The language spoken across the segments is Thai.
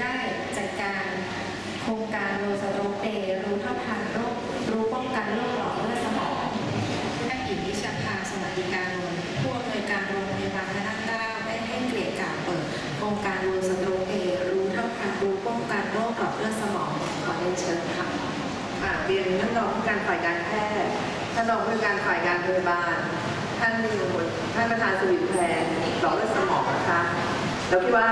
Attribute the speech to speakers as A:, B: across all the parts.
A: ได้จัดการโครงการโลสโตรเตรู้เท่าทันโรครู้ป้องกันโรคหลอดเลือดสมองแพทย์หญิงวิชาภาสวัสดิการนนท์ผู้อำนวยการโรงพยาบาลพระนั่งเกล้าได้ให้เกียรติกล่าวเปิดโครงการโลสโตรเตรู้เท่าทันรู้ป้องกันโรคหลอดเลือดสมองขอเรียนเชิญค่ะ
B: ค่ะเรียนท่านรองผู้การฝ่ายการแพทย์ท่านรองผู้การฝ่ายการพยาบาลท่านท่านประธานสวิตแพนหลอดเลือดสมองนะคะเราคิดว่า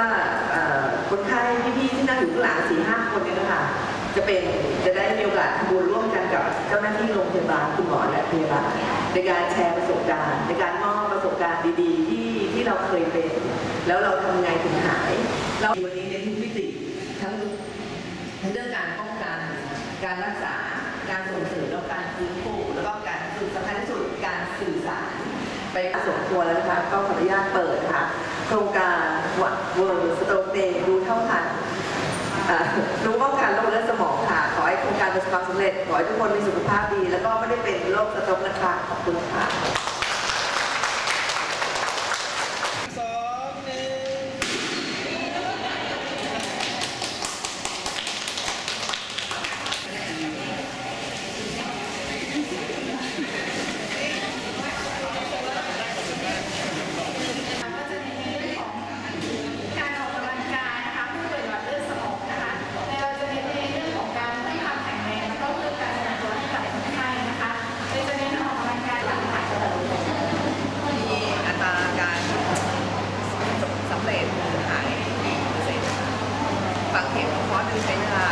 B: จะเป็นจะได้มีโอกาสทำบุญร่วมกันกับเจ้าหน้าที่โรงพยาบาลคุณหมอและพยาบาลในการแชร์ประสบการณ์ ในการมอบประสบการณ์ดีๆ ที่ที่เราเคยเป็น แล้วเราทำไงถึงหาย เราวันนี้เน้นทุกมิติทั้งทั้งเรื่องการป้องกัน การรักษา การส่งเสริมแล้วการฟื้นฟูแล้วก็การสุดสำคัญที่สุดการสื่อสาร ไปสมควรแล้วนะคะก็ขออนุญาตเปิดนะคะโครงการ World Stroke Day รู้เท่าทันอ่ รู้ป้องกันโรคเลือดสมองค่ะ ขอให้โครงการประสบความสำเร็จ ขอให้ทุกคนมีสุขภาพดี แล้วก็ไม่ได้เป็นโรค stroke นะคะขอบคุณค่ะ
C: สองหนึ่ง
A: ก็จะมีในเรื่องของการออกกำลังกายนะคะผู้ป่วยหลอดเลือดสมองนะคะเราจะเน้นในเรื่องของการให้ความแข็งแรงแล้วก็เพื่อการสนับสนุนให้กับคนไข้นะคะโดยจะเน้นออกกำลังกายหลังผ่าตัด
B: มีอัตราการสำเร็จหายกี่เปอร์เซ็นต์ ฟังเข็มคอร์สหนึ่งใช้เวลา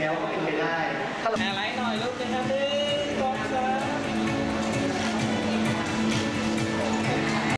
A: แล้
B: วเป็นไป
D: ได้
E: อะ
C: ไรหน่อยลูกนะครั
D: บ